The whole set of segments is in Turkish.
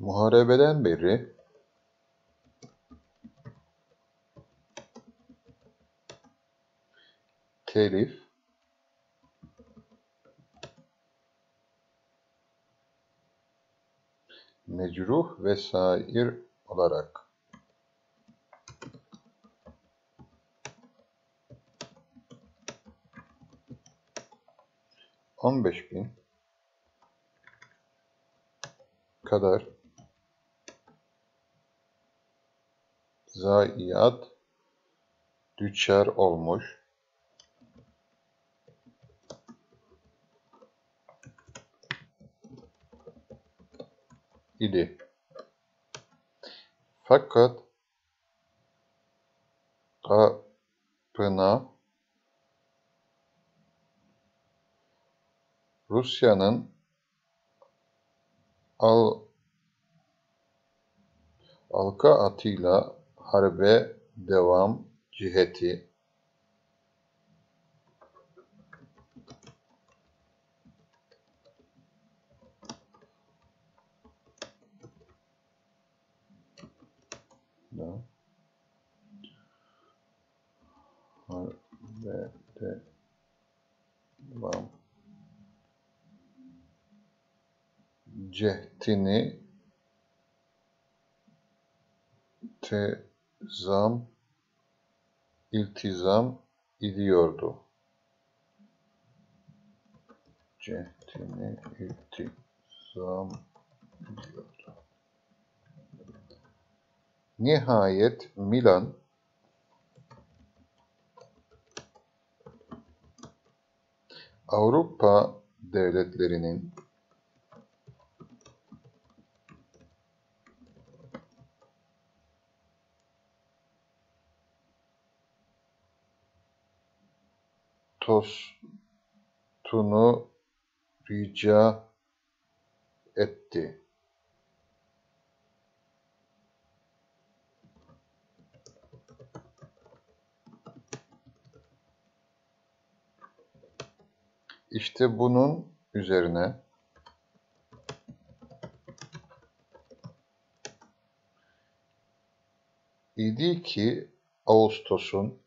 Muharebeden beri telif mecruh vesair olarak on beş bin kadar zayiat düçar olmuş idi. Fakat kapına Rusya'nın al halka atıyla harbe devam ciheti. Harbe devam cehdini tezam iltizam ediyordu. Cehdini iltizam ediyordu. Nihayet Milan Avrupa devletlerinin tostunu rica etti. İşte bunun üzerine idi ki Ağustos'un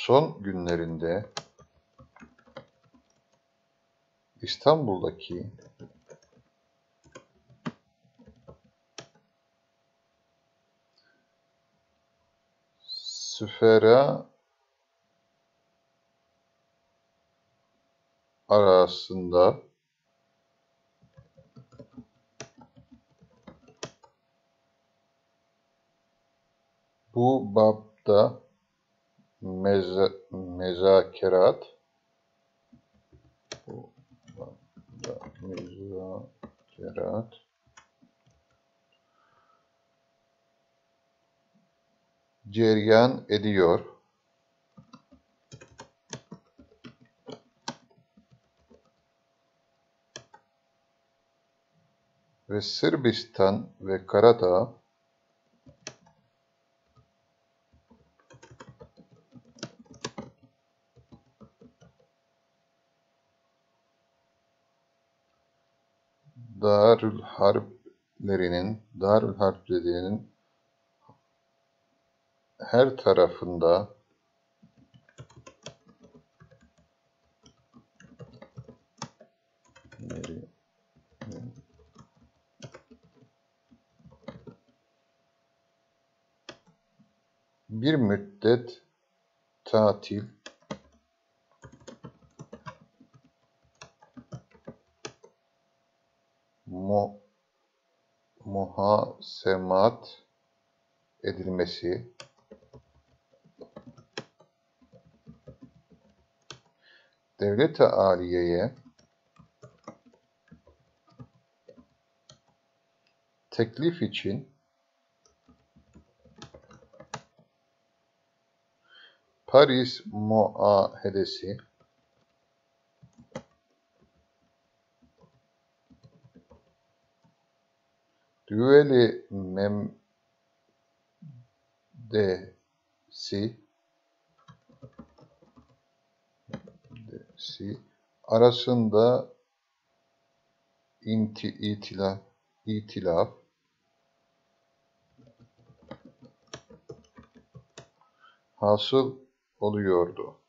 son günlerinde İstanbul'daki Süfera arasında bu babda meza, mezakerat mezakerat cereyan ediyor. Ve Sırbistan ve Karadağ Darül Harplerinin Darül Harplerinin her tarafında bir müddet tatil muhasemat edilmesi. Devlet-i aliyeye teklif için Paris Muahedesi Düveli Memde si si arasında inti, itila, itilaf hasıl oluyordu.